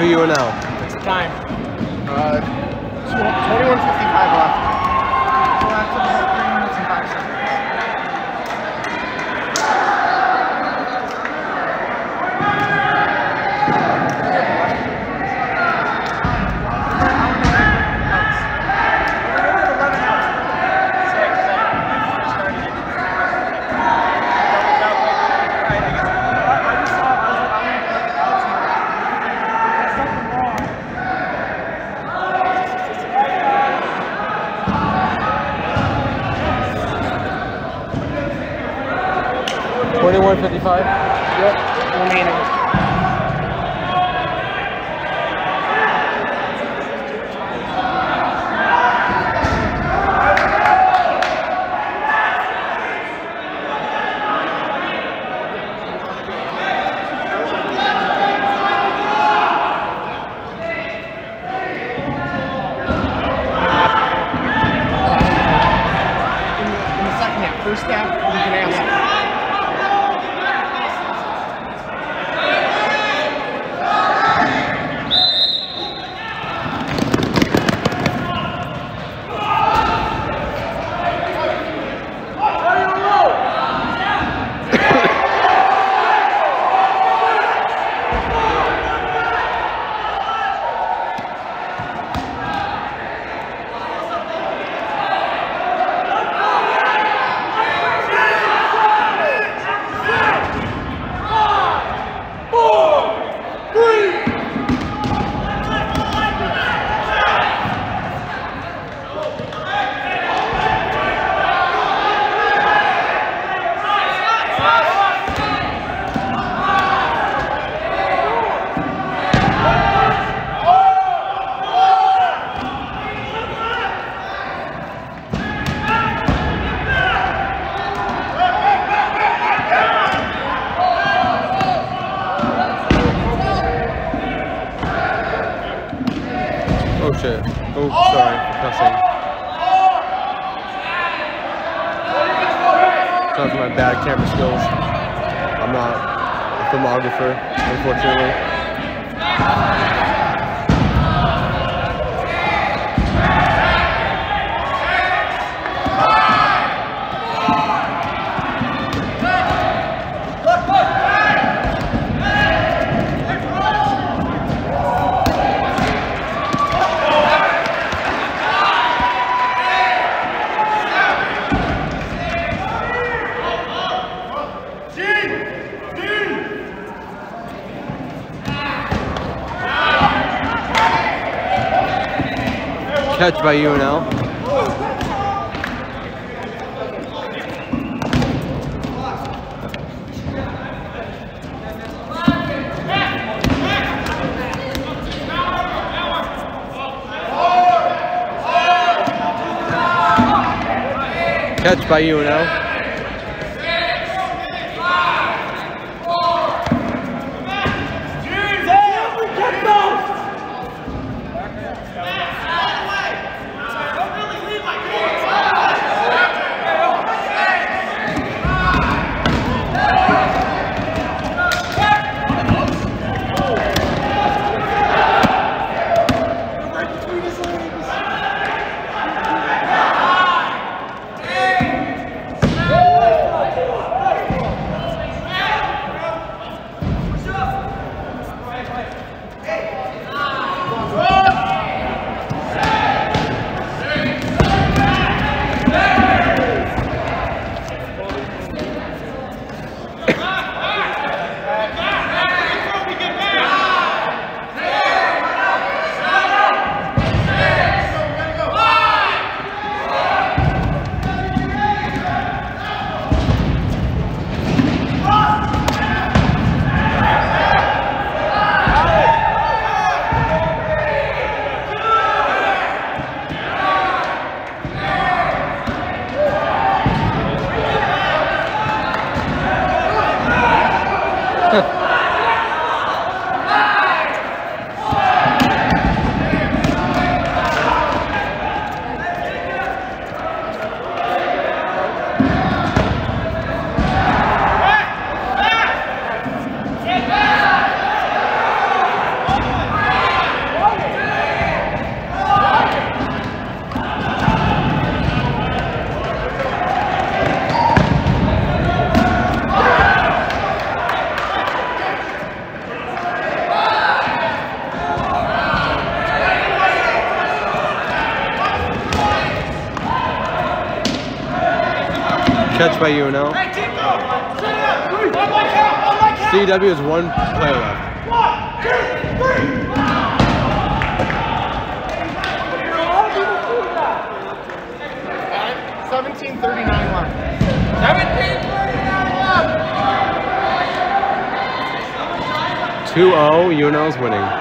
for you now. 455. Yep, remaining. blocked by UNL. Catch by UNL. W is one player left. One, two, three. Wow. 1739 left. 1739 left. 2-0, winning.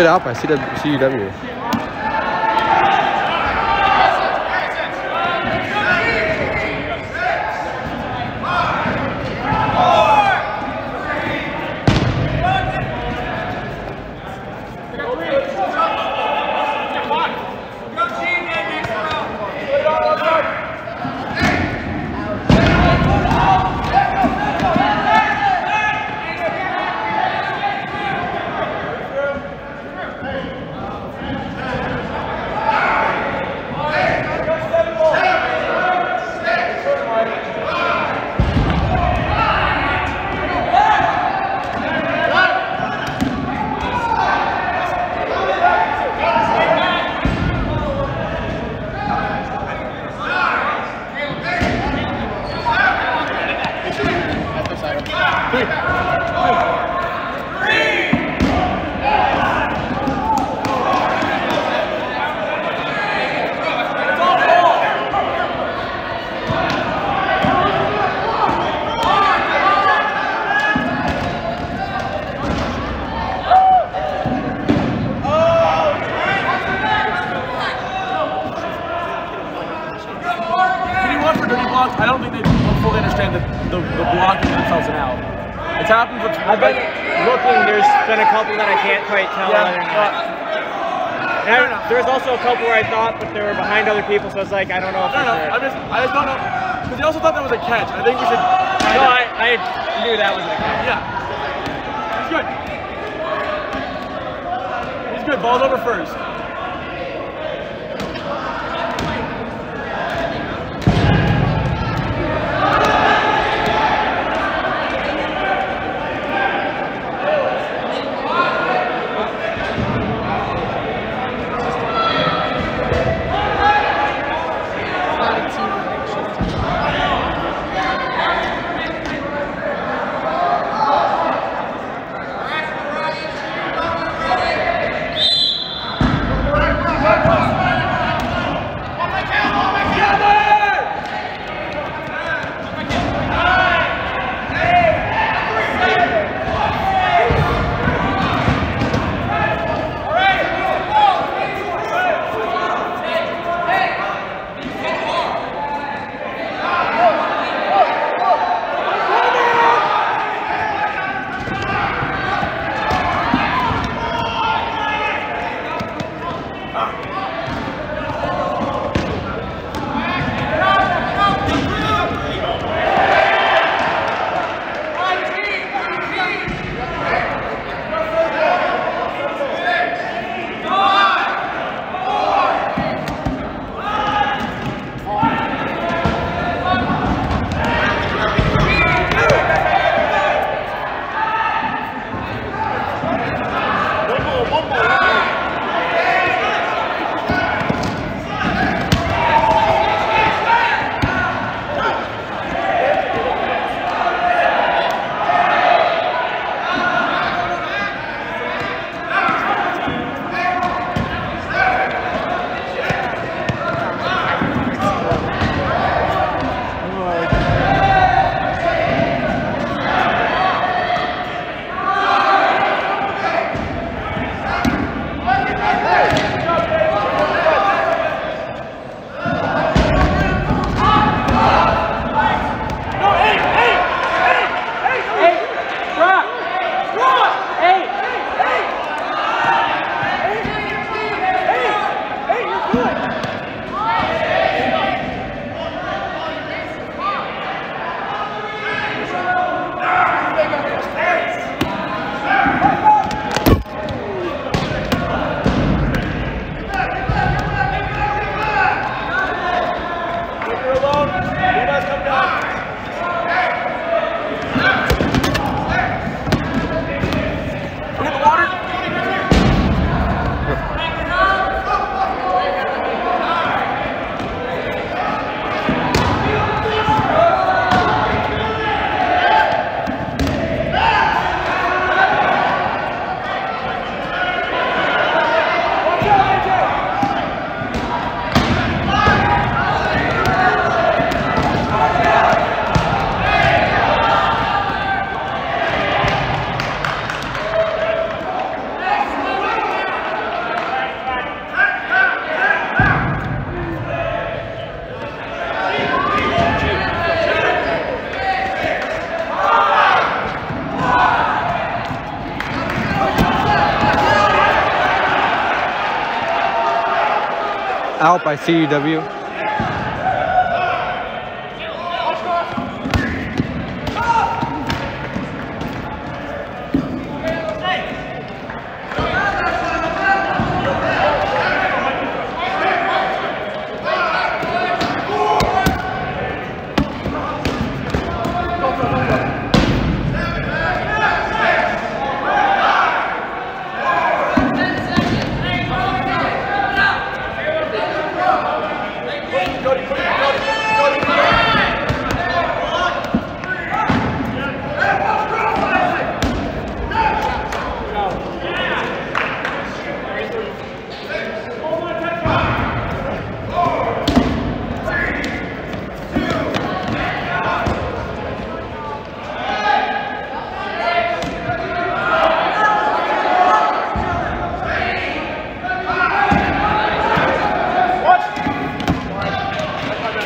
Good out by CW, CUW. Blocked, I don't think they fully understand the, the, the blocking themselves and out. It's happened with I've been looking. There's been a couple that I can't quite tell yeah, whether or not. uh, And I- there was also a couple where I thought, but they were behind other people, so I was like, I don't know if I don't know. I just, I just don't know. Because they also thought that was a catch. I think we should. No, I, I knew that was a catch. Yeah. He's good. He's good. Ball's over first. By CUW.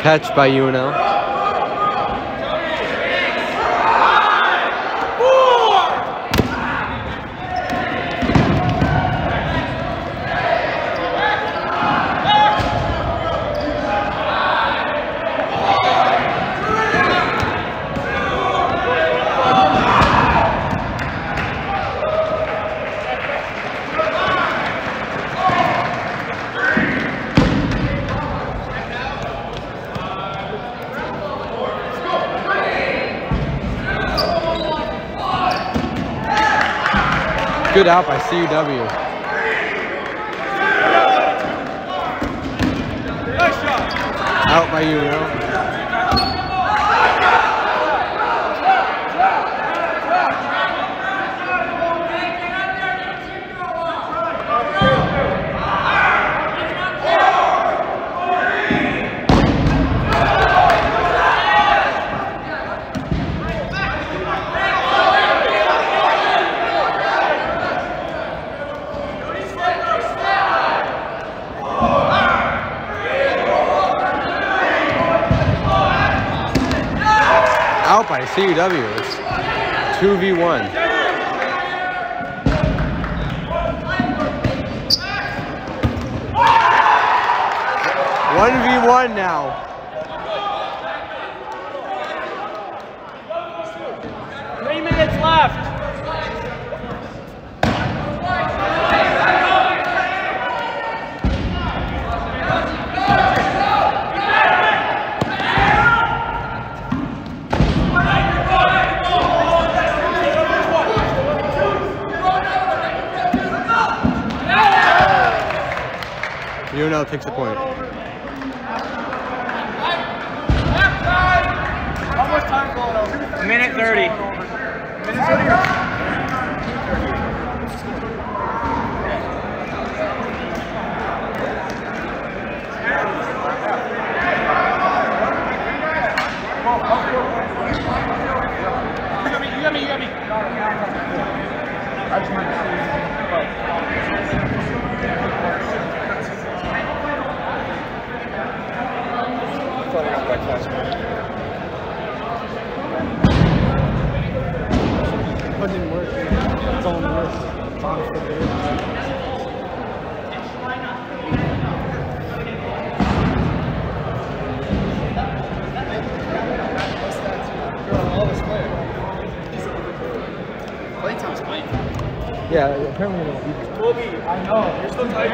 Catch by UNL. good out by CUW. Out by you, you know? CUW. It's 2v1. One v one now. Takes the point.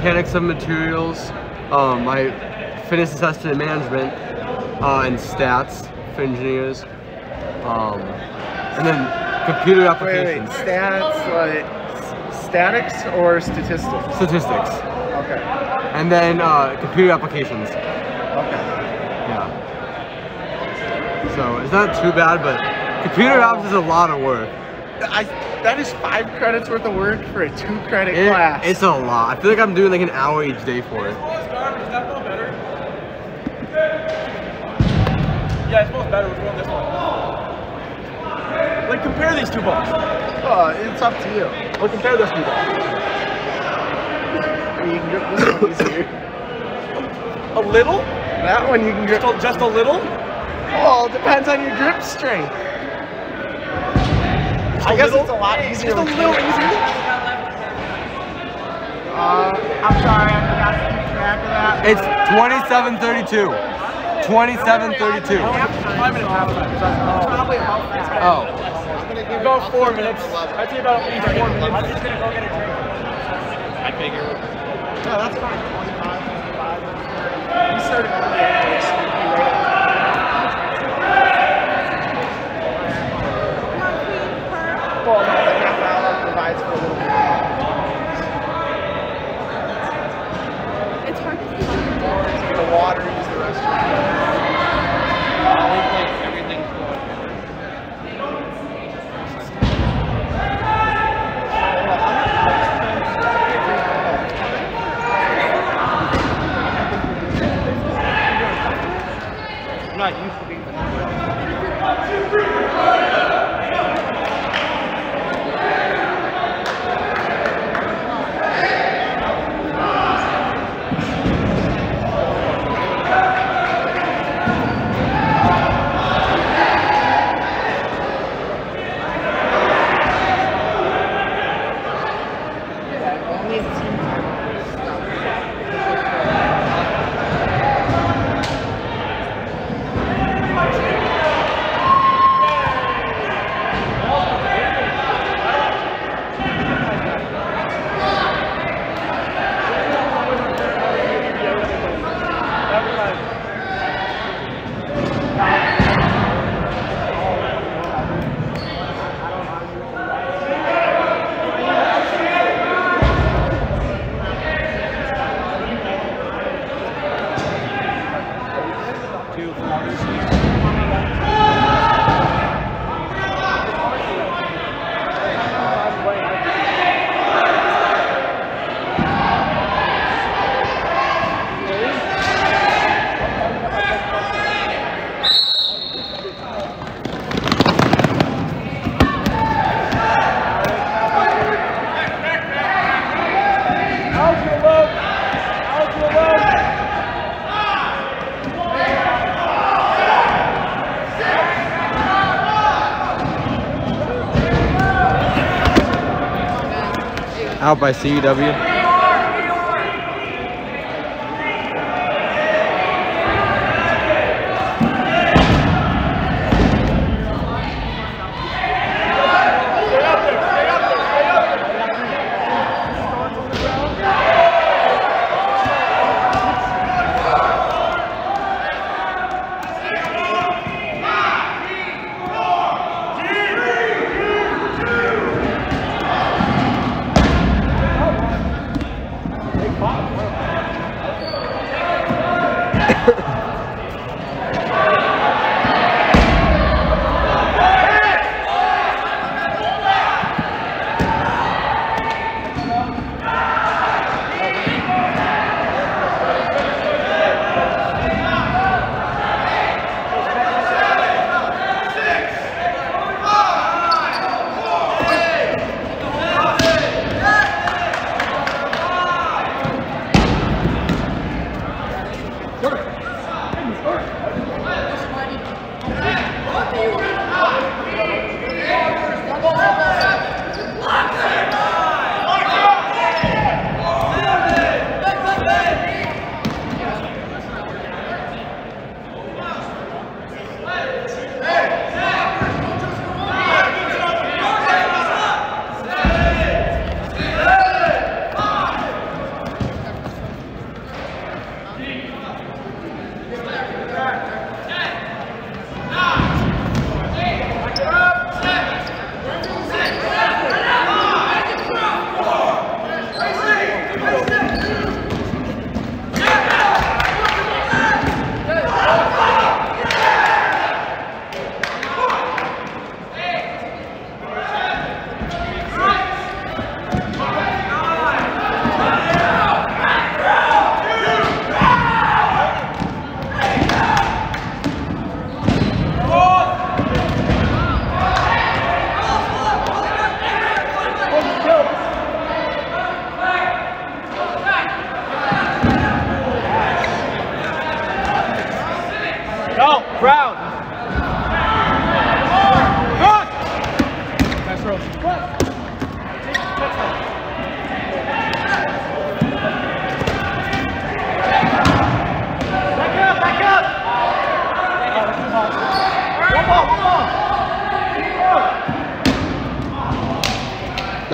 mechanics of materials, um, fitness assessment management, uh, and stats for engineers, um, and then computer applications. Wait, wait, stats, like statics or statistics? Statistics. Okay. And then uh, computer applications. Okay. Yeah. So it's not too bad, but computer apps is a lot of work. I that is five credits worth of work for a two credit It- class. it's a lot. I feel like I'm doing like an hour each day for it. Ball is garbage. Is that ball better? Yeah, this ball's better. We're going this one. Like, compare these two balls. oh, uh, it's up to you. Or compare those two balls. You can grip this one easier. A little? That one you can grip. Just a, just a little? Oh, depends on your grip strength. I A guess little? it's a lot easier. Just a little two. easier? Uh, I'm sorry, I forgot to keep track of that. It's 2732. 2732. Five minutes half time. Probably about that. Oh. about four minutes. I'd say about at four minutes. I'm just gonna go get a drink. No, that's fine. 25, 25. We started at Well, no, half hour provides for a little bit. It's hard to see. The water, Out by CUW.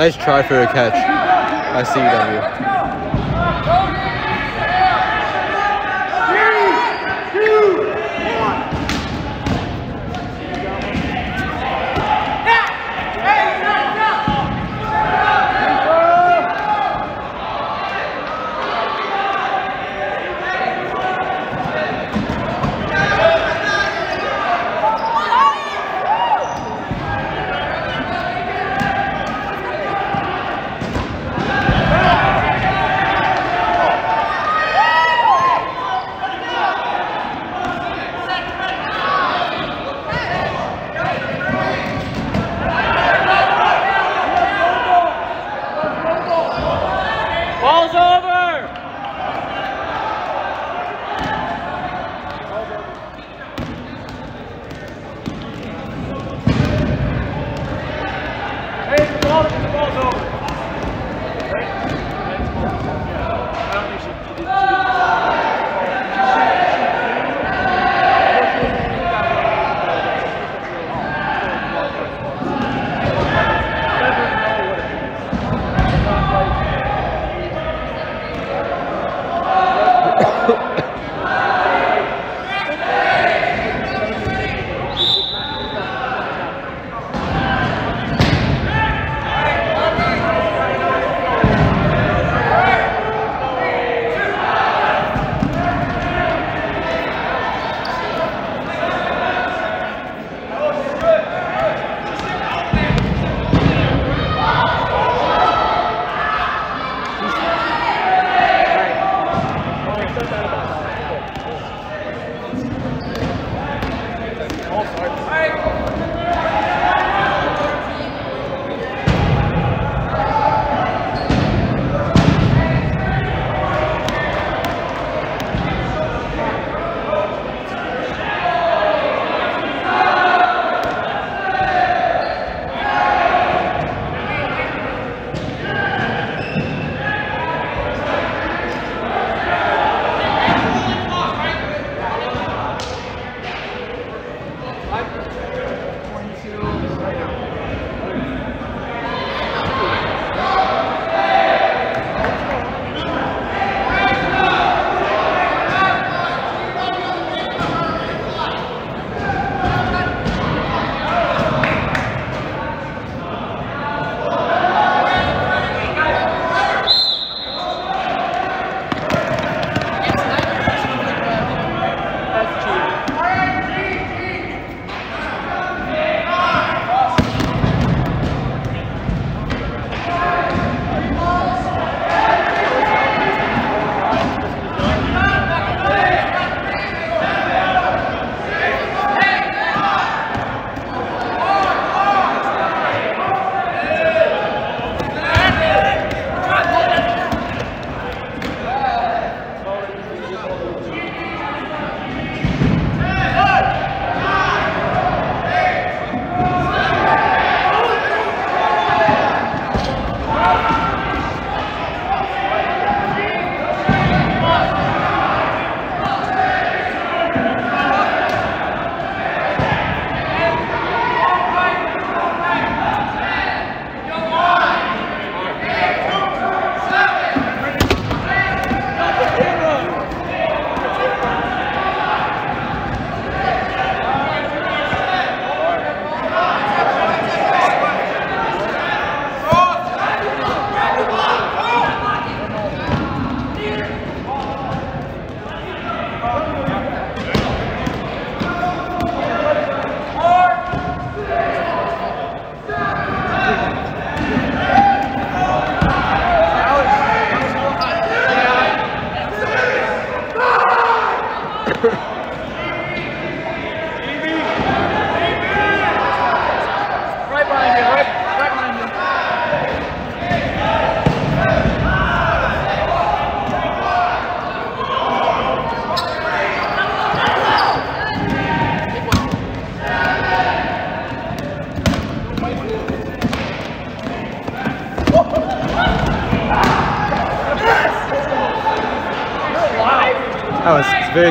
Nice try for a catch by CW.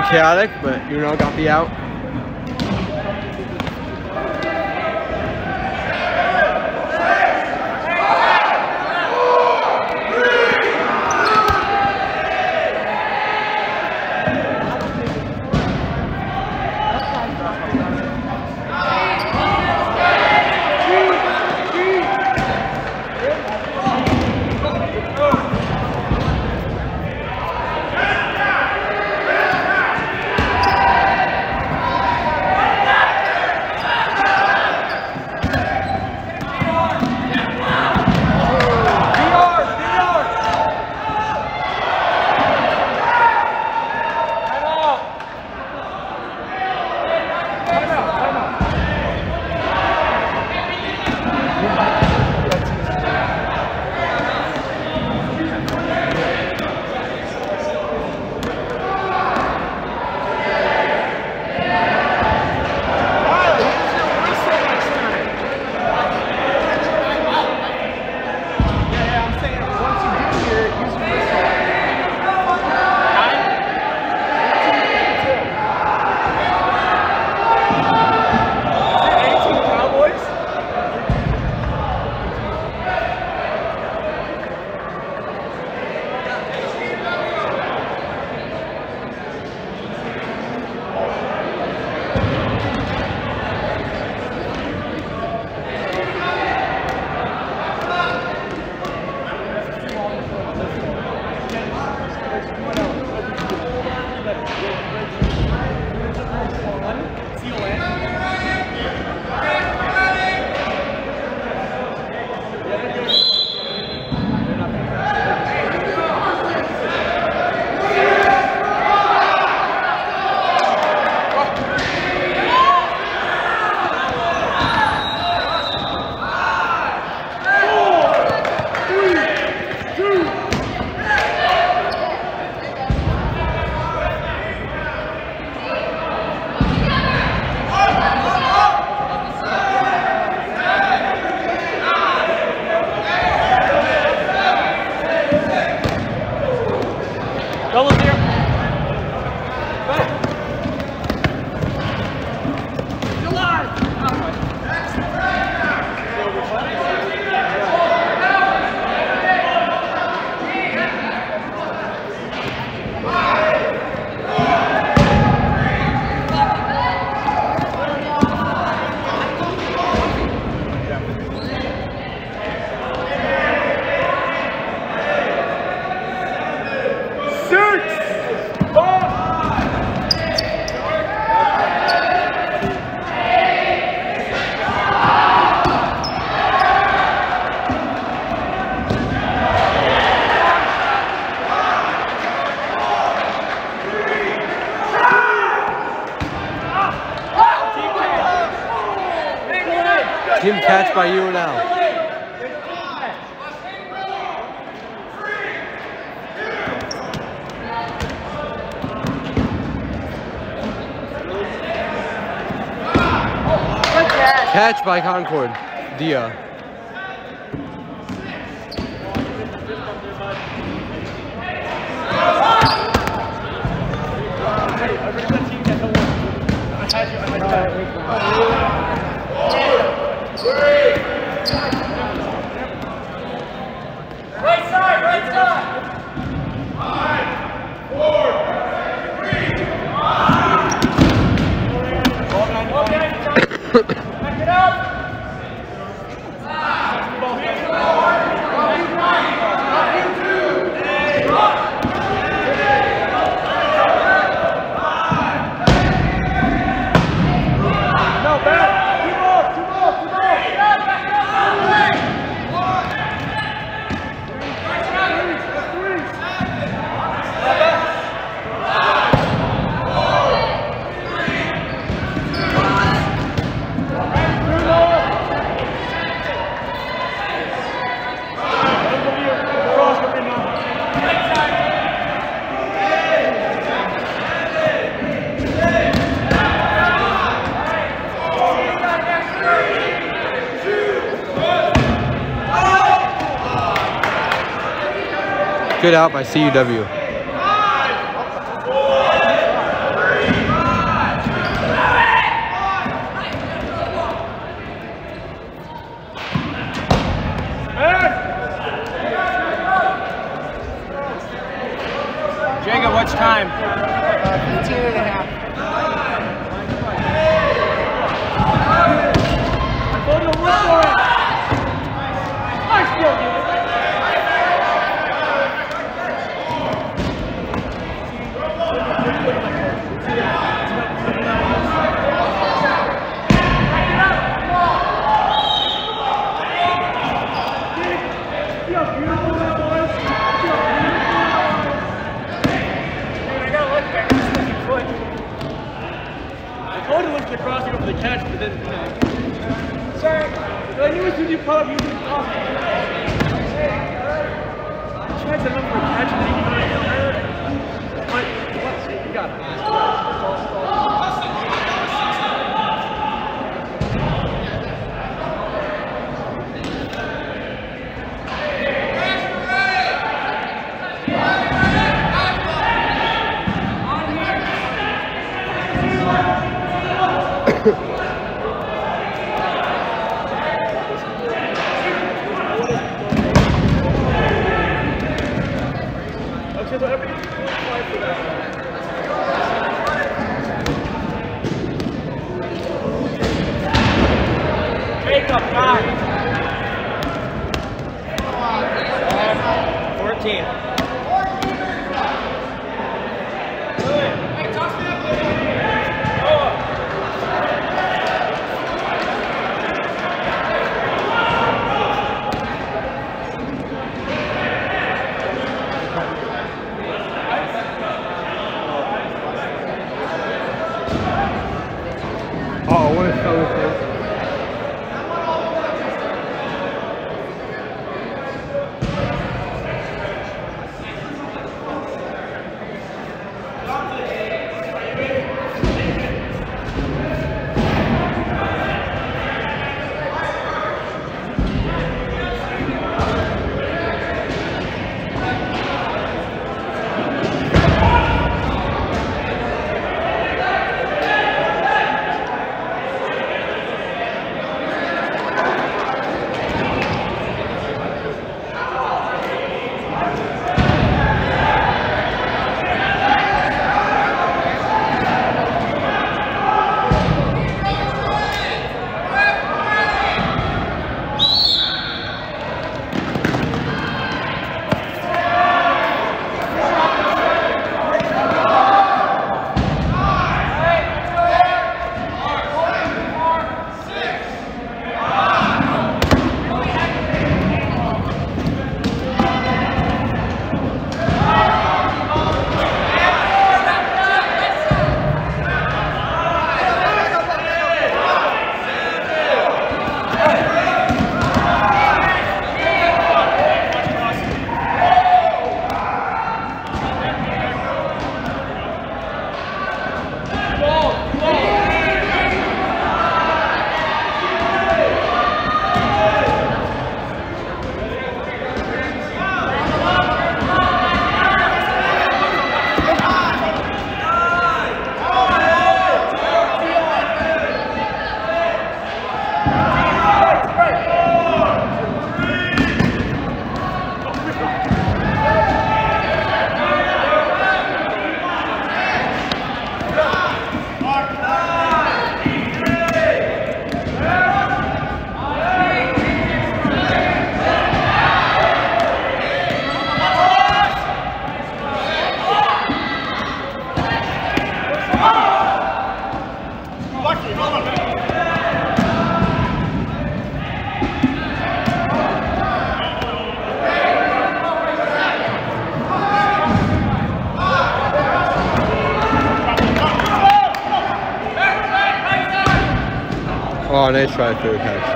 chaotic, but you know, got me out. by Concord, the good out by CUW. Jacob, nine. Nice try for the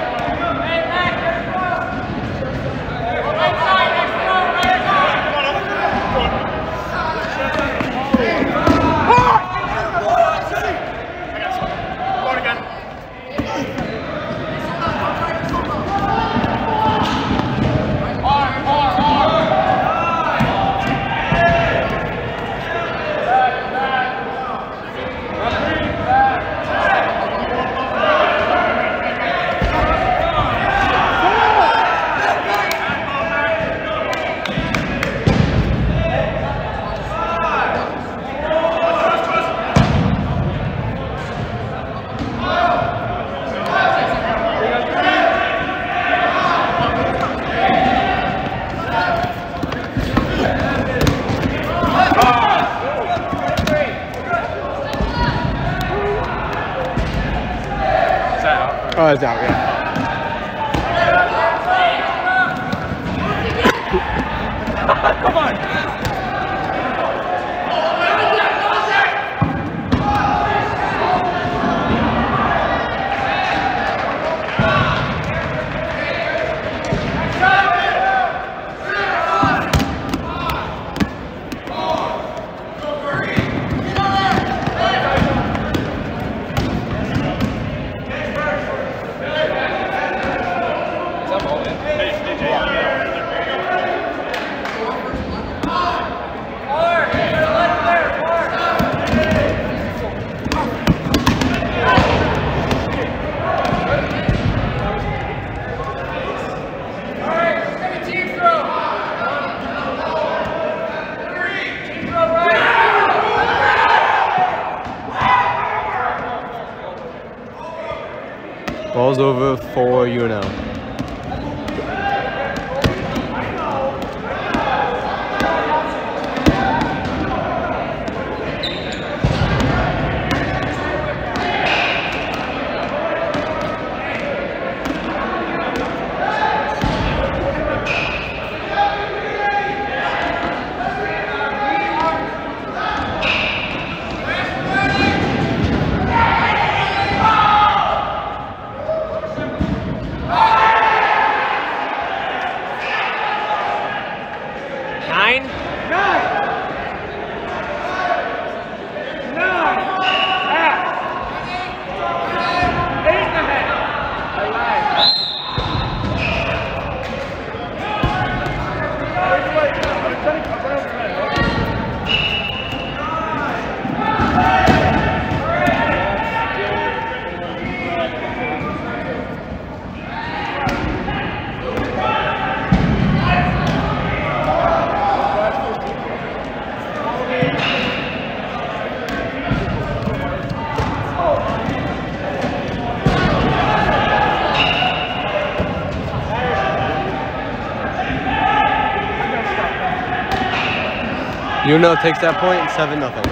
Uno takes that point, 7 nothing.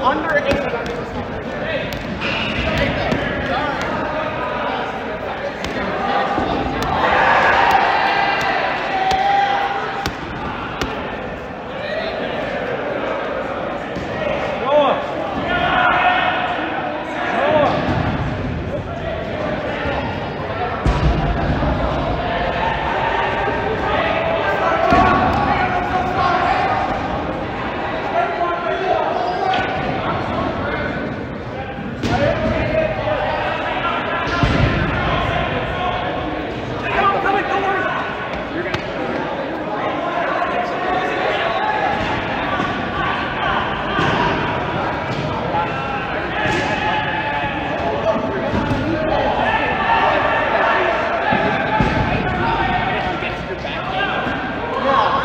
Under eight. Noah. Noah. Come, come, don't worry.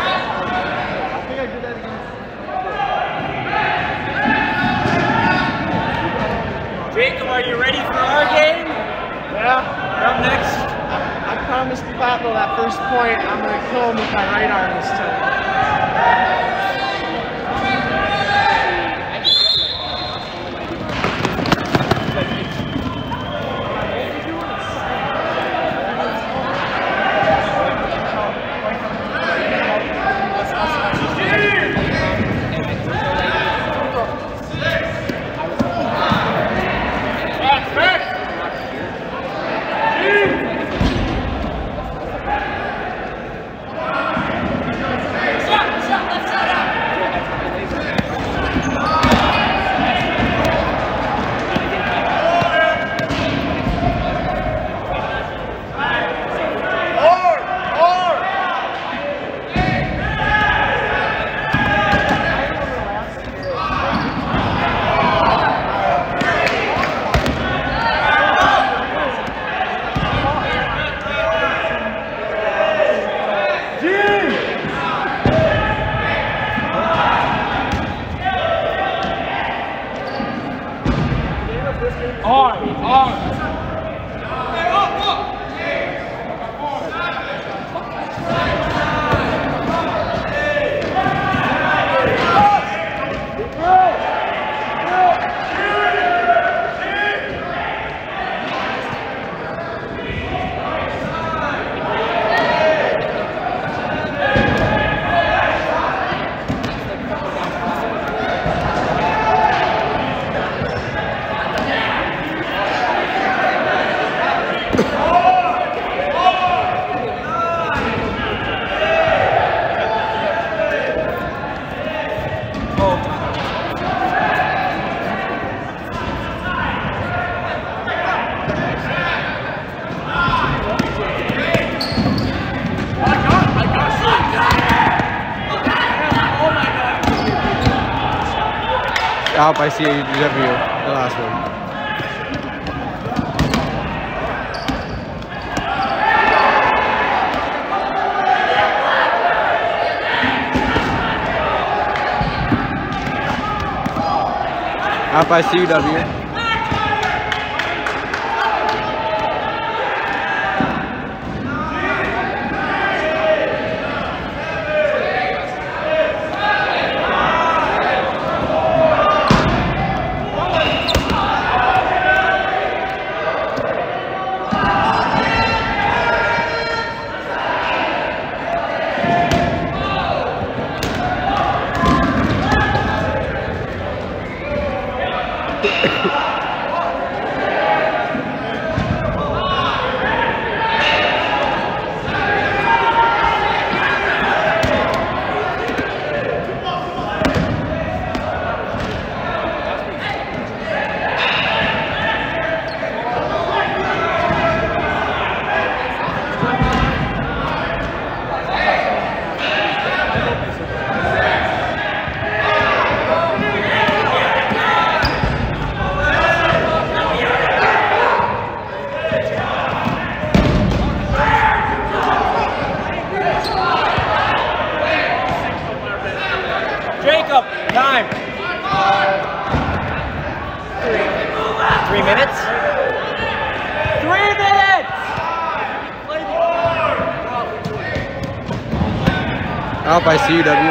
I think I did that against. Jacob, are you ready for our game? Yeah. Up next. I promised Pablo that first point I'm gonna kill him with my right arm this time. Out by CAW, the last one. By CUW. CW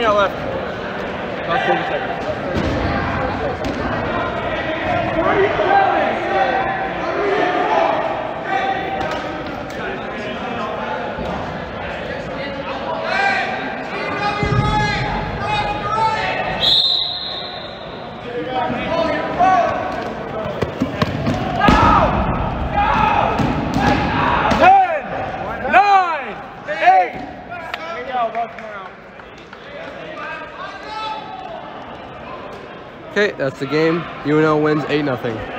me out left. Okay, that's the game. UNL wins 8 0.